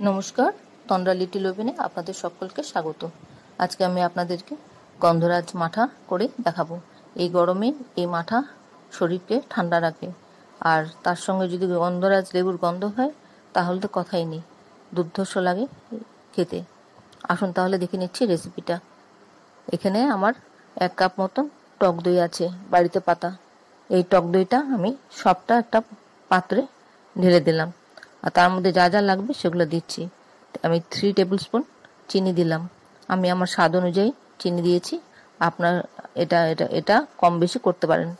নমস্কার, তন্দ্রা লিটিল ওভেনে আপনাদের সকলকে স্বাগত। আজকে আমি আপনাদেরকে গন্ধরাজ মাঠা করে দেখাবো। এই গরমে এই মাঠা শরীরকে ঠান্ডা রাখে। আর তার সঙ্গে যদি গন্ধরাজ লেবুর গন্ধ হয়, তাহলে তো কথাই নেই। দুর্ধর্ষ লাগে খেতে। আসুন তাহলে দেখে নিচ্ছি রেসিপিটা। এখানে আমার এক কাপ মতন টক দই আছে, বাড়িতে পাতা। এই টক দইটা আমি সবটা একটা পাত্রে ঢেলে দিলাম। আর তার মধ্যে যা যা লাগবে সেগুলো দিচ্ছি। আমি থ্রি টেবিল স্পুন চিনি দিলাম। আমি আমার স্বাদ অনুযায়ী চিনি দিয়েছি। আপনার এটা এটা এটা কম বেশি করতে পারেন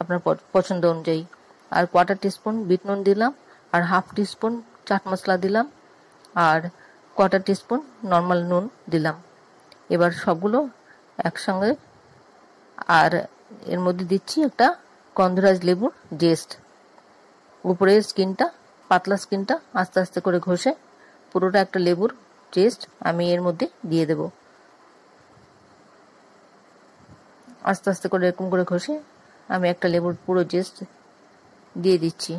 আপনার পছন্দ অনুযায়ী। আর কোয়ার্টার টিস্পুন বিট নুন দিলাম। আর হাফ টিস্পুন চাট মশলা দিলাম। আর কোয়ার্টার টিস্পুন নর্মাল নুন দিলাম। এবার সবগুলো একসঙ্গে আর এর মধ্যে দিচ্ছি একটা গন্ধরাজ লেবুর জেস্ট উপরের স্কিনটা পাতলা স্কিনটা আস্তে আস্তে করে ঘষে পুরোটা একটা লেবুর টেস্ট আমি এর মধ্যে দিয়ে দেব। আস্তে আস্তে করে এরকম করে ঘষে আমি একটা লেবুর পুরো জেস্ট দিয়ে দিচ্ছি।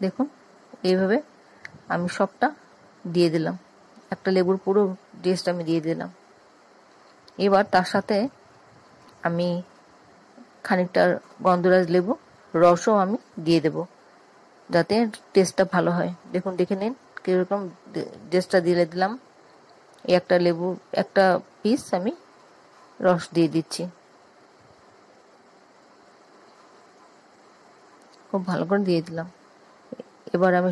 দেখুন, এইভাবে আমি সবটা দিয়ে দিলাম। একটা লেবুর পুরো জেস্ট আমি দিয়ে দিলাম। এবার তার সাথে আমি খানিকটা গন্ধরাজ লেবু রসও আমি দিয়ে দেব, যাতে টেস্টটা ভালো হয়। দেখুন, দেখে নিন কীরকম টেস্টটা দিয়ে দিলাম। একটা লেবু, একটা পিস আমি রস দিয়ে দিচ্ছি। খুব ভালো করে দিয়ে দিলাম। এবার আমি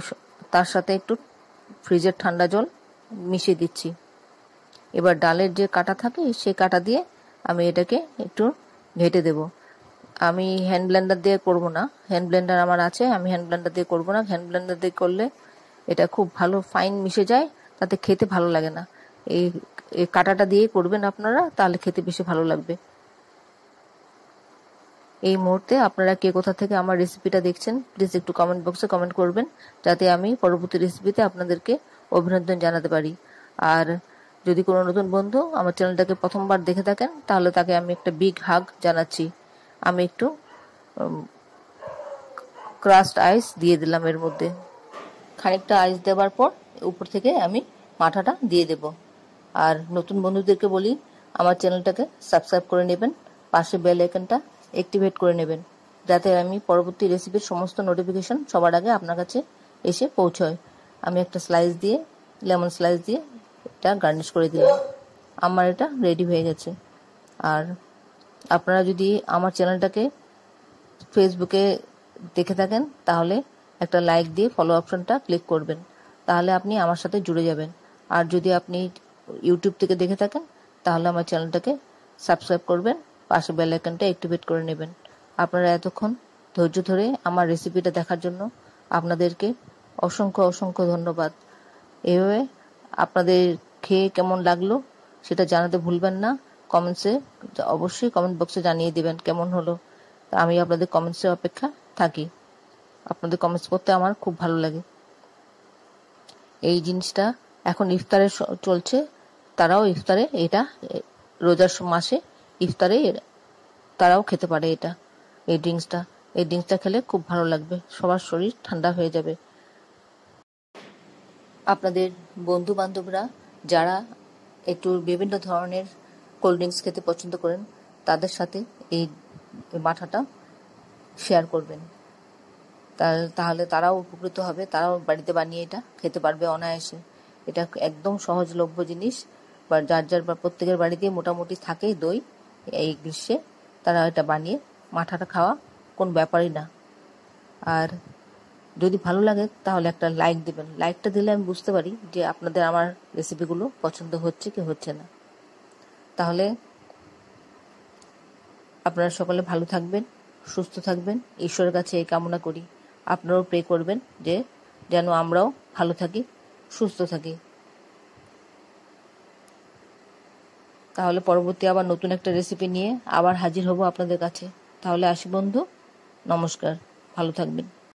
তার সাথে একটু ফ্রিজের ঠান্ডা জল মিশিয়ে দিচ্ছি। এবার ডালের যে কাটা থাকে, সেই কাটা দিয়ে আমি এটাকে একটু ঘেটে দেবো। আমি হ্যান্ড ব্লেন্ডার দিয়ে করব না। হ্যান্ড ব্লেন্ডার আমার আছে, আমি হ্যান্ড ব্লেন্ডার দিয়ে করব না। হ্যান্ড ব্লেন্ডার দিয়ে করলে এটা খুব ভালো ফাইন মিশে যায়, তাতে খেতে ভালো লাগে না। এই কাটাটা দিয়ে করবেন আপনারা, তাহলে খেতে বেশি ভালো লাগবে। এই মুহূর্তে আপনারা কে কোথা থেকে আমার রেসিপিটা দেখছেন প্লিজ একটু কমেন্ট বক্সে কমেন্ট করবেন, যাতে আমি পরবর্তী রেসিপিতে আপনাদেরকে অভিনন্দন জানাতে পারি। আর যদি কোনো নতুন বন্ধু আমার চ্যানেলটাকে প্রথমবার দেখে থাকেন, তাহলে তাকে আমি একটা বিগ হাগ জানাচ্ছি। আমি একটু ক্রাস্ট আইস দিয়ে দিলাম এর মধ্যে। খানিকটা আইস দেওয়ার পর উপর থেকে আমি মাঠাটা দিয়ে দেব। আর নতুন বন্ধুদেরকে বলি, আমার চ্যানেলটাকে সাবস্ক্রাইব করে নেবেন, পাশে বেল আইকনটা অ্যাক্টিভেট করে নেবেন, যাতে আমি পরবর্তী রেসিপির সমস্ত নোটিফিকেশন সবার আগে আপনার কাছে এসে পৌঁছয়। আমি একটা স্লাইস দিয়ে লেমন স্লাইস দিয়ে এটা গার্নিশ করে দিলাম। আমার এটা রেডি হয়ে গেছে। আর আপনারা যদি আমার চ্যানেলটাকে ফেসবুকে দেখে থাকেন, তাহলে একটা লাইক দিয়ে ফলো অপশনটা ক্লিক করবেন। তাহলে আপনি আমার সাথে জুড়ে যাবেন। আর যদি আপনি ইউটিউব থেকে দেখে থাকেন, তাহলে আমার চ্যানেলটাকে সাবস্ক্রাইব করবেন, পাশে বেল আইকনটা অ্যাক্টিভেট করে নেবেন। আপনারা এতক্ষণ ধৈর্য ধরে আমার রেসিপিটা দেখার জন্য আপনাদেরকে অসংখ্য অসংখ্য ধন্যবাদ। এভাবে আপনাদের খেয়ে কেমন লাগল, সেটা জানাতে ভুলবেন না। কমেন্টসে অবশ্যই কমেন্ট বক্সে জানিয়ে দেবেন কেমন হলো। তা আমি আপনাদের কমেন্টসের অপেক্ষা থাকি। আপনাদের কমেন্টস পড়তে আমার খুব ভালো লাগে। এই জিনিসটা এখন ইফতারে চলছে। তারাও ইফতারে এটা রোজার মাসে ইফতারে তারাও খেতে পারে এটা, এই ড্রিঙ্কসটা। এই ড্রিঙ্কসটা খেলে খুব ভালো লাগবে। সবার শরীর ঠান্ডা হয়ে যাবে। আপনাদের বন্ধু বান্ধবরা যারা একটু বিভিন্ন ধরনের কোল্ড ড্রিঙ্কস খেতে পছন্দ করেন, তাদের সাথে এই মাঠাটা শেয়ার করবেন। তাহলে তারাও উপকৃত হবে, তারাও বাড়িতে বানিয়ে এটা খেতে পারবে অনায়াসে। এটা একদম সহজলভ্য জিনিস, বা যার যার বা প্রত্যেকের বাড়িতে মোটামুটি থাকেই দই এই গ্রীষ্মে, তারা এটা বানিয়ে মাঠাটা খাওয়া কোন ব্যাপারই না। আর যদি ভালো লাগে তাহলে একটা লাইক দেবেন। লাইকটা দিলে আমি বুঝতে পারি যে আপনাদের আমার রেসিপিগুলো পছন্দ হচ্ছে কি হচ্ছে না। তাহলে আপনারা সকলে ভালো থাকবেন, সুস্থ থাকবেন। ঈশ্বরের কাছে এই কামনা করি। আপনারাও প্রে করবেন যে যেন আমরাও ভালো থাকি, সুস্থ থাকি। তাহলে পরবর্তী আবার নতুন একটা রেসিপি নিয়ে আবার হাজির হব আপনাদের কাছে। তাহলে আসি বন্ধু, নমস্কার। ভালো থাকবেন।